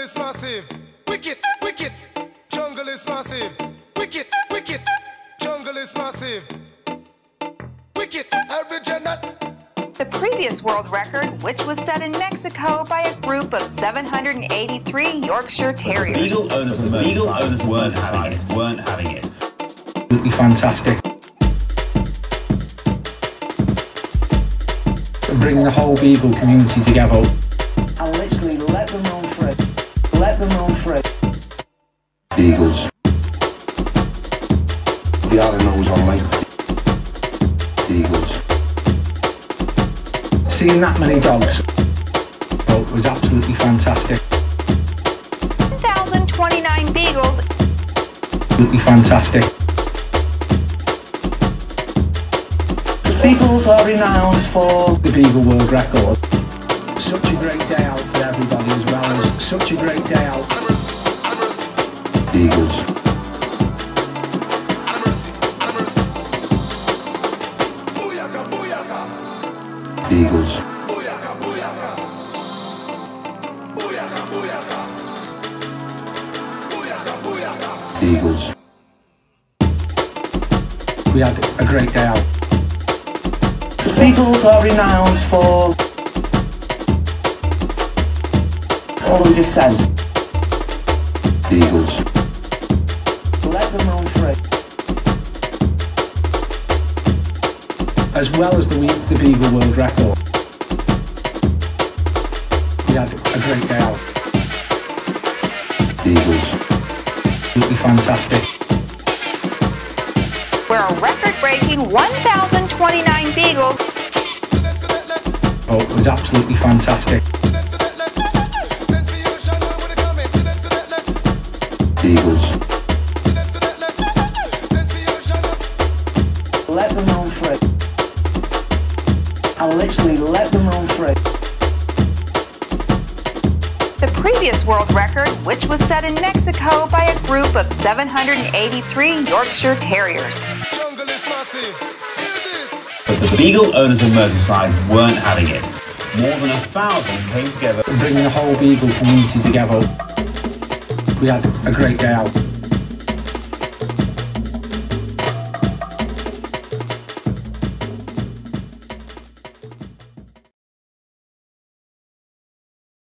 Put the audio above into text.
is massive. Wicked, wicked. Jungle is massive. Wicked, wicked. Jungle is massive. Wicked, original. The previous world record, which was set in Mexico by a group of 783 Yorkshire Terriers. Beagle owners and Beagle owners weren't having it. Weren't having it. Absolutely fantastic. Bringing the whole Beagle community together. Eagles. The RNO's on mate. Eagles. Seeing that many dogs oh, was absolutely fantastic. 1,029 Beagles Absolutely fantastic. The Beagles are renowned for The Beagle World Record. Such a great day out for everybody as well. as Such a great day out. Mercy, mercy, Eagles. mercy, mercy. Booyaka, booyaka. Eagles. Booyaka, booyaka. Booyaka, booyaka. Booyaka, booyaka. Eagles. We had a great day out. The Beagles are renowned for all the descent. Eagles. Let them free. As well as the, the Beagle World Record. We had a great day out. Eagles. Absolutely fantastic. where a record-breaking 1,029 Beagles Oh, it was absolutely fantastic. Eagles. And literally let them run free. The previous world record, which was set in Mexico by a group of 783 Yorkshire Terriers. Jungle is massive. But the Beagle owners of Merseyside weren't having it. More than a thousand came together Bringing the whole Beagle community together. We had a great day out.